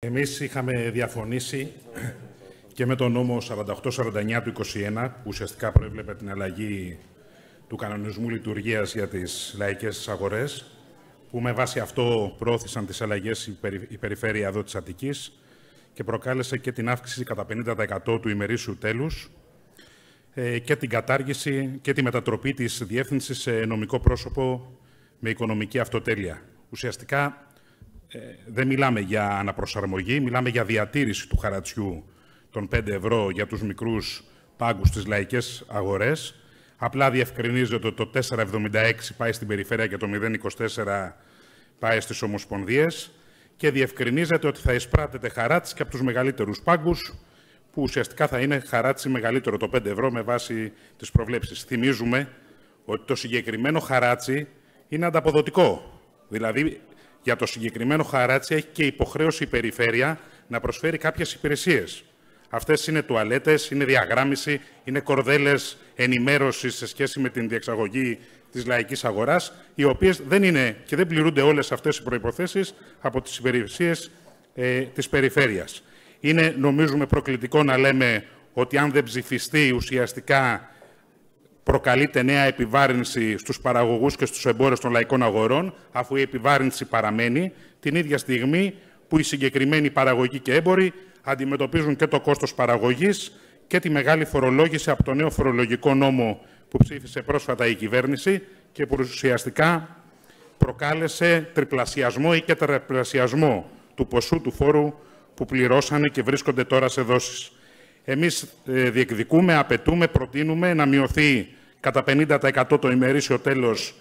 Εμείς είχαμε διαφωνήσει και με τον νόμο 4849 του 21, που ουσιαστικά προέβλεπε την αλλαγή του κανονισμού λειτουργίας για τις λαϊκές αγορές, που με βάση αυτό προώθησαν τις αλλαγές η περιφέρεια εδώ της Αττικής και προκάλεσε και την αύξηση κατά 50% του ημερήσιου τέλους ε, και την κατάργηση και τη μετατροπή της διεύθυνσης σε νομικό πρόσωπο με οικονομική αυτοτέλεια. Ουσιαστικά ε, δεν μιλάμε για αναπροσαρμογή, μιλάμε για διατήρηση του χαρατσιού των 5 ευρώ για τους μικρούς πάγκους στις λαϊκές αγορές. Απλά διευκρινίζεται ότι το 4,76 πάει στην περιφέρεια και το 0,24 πάει στις ομοσπονδίες και διευκρινίζεται ότι θα εισπράτεται χαράτσι και από τους μεγαλύτερους πάγκους, που ουσιαστικά θα είναι χαράτσι μεγαλύτερο το 5 ευρώ με βάση τις προβλέψεις. Θυμίζουμε ότι το συγκεκριμένο χαράτσι είναι ανταποδοτικό. Δηλαδή, για το συγκεκριμένο χαράτσι έχει και υποχρέωση η περιφέρεια να προσφέρει κάποιες υπηρεσίες. Αυτές είναι τουαλέτες, είναι διαγράμμιση, είναι κορδέλες ενημέρωσης σε σχέση με την διεξαγωγή της λαϊκής αγοράς, οι οποίες δεν είναι και δεν πληρούνται όλες αυτές οι προϋποθέσεις από τις υπηρεσίες ε, της περιφέρειας. Είναι, νομίζουμε, προκλητικό να λέμε ότι αν δεν ψηφιστεί ουσιαστικά προκαλείται νέα επιβάρυνση στους παραγωγούς και στους εμπόρες των λαϊκών αγορών, αφού η επιβάρυνση παραμένει, την ίδια στιγμή που οι συγκεκριμένοι παραγωγοί και έμποροι αντιμετωπίζουν και το κόστος παραγωγής και τη μεγάλη φορολόγηση από το νέο φορολογικό νόμο που ψήφισε πρόσφατα η κυβέρνηση και που ουσιαστικά προκάλεσε τριπλασιασμό ή και τριπλασιασμό του ποσού του φόρου που πληρώσανε και βρίσκονται τώρα σε δόσεις. Εμείς ε, διεκδικούμε, απαιτούμε, προτείνουμε να μειωθεί κατά 50% το ημερήσιο τέλος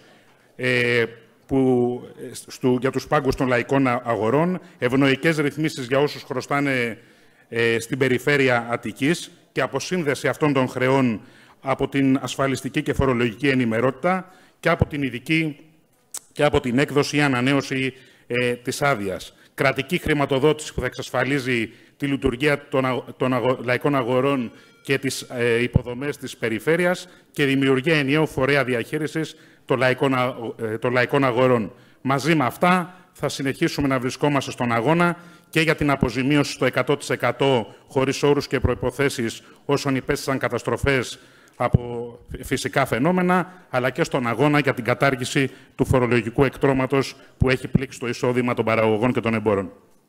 ε, που, στου, για τους πάγκους των λαϊκών αγορών, ευνοϊκές ρυθμίσεις για όσους χρωστάνε ε, στην περιφέρεια Αττικής και αποσύνδεση αυτών των χρεών από την ασφαλιστική και φορολογική ενημερότητα και από την ειδική και από την έκδοση ή ανανέωση ε, της άδειας. Κρατική χρηματοδότηση που θα εξασφαλίζει τη λειτουργία των, των λαϊκών αγορών και τις ε, υποδομές της περιφέρειας και δημιουργία ενιαίου φορέα διαχείρισης των λαϊκών, ε, των λαϊκών αγορών. Μαζί με αυτά θα συνεχίσουμε να βρισκόμαστε στον αγώνα και για την αποζημίωση στο 100% χωρίς όρους και προϋποθέσεις όσων υπέστησαν καταστροφές από φυσικά φαινόμενα, αλλά και στον αγώνα για την κατάργηση του φορολογικού εκτρώματος που έχει πλήξει το εισόδημα των παραγωγών και των εμπόρων.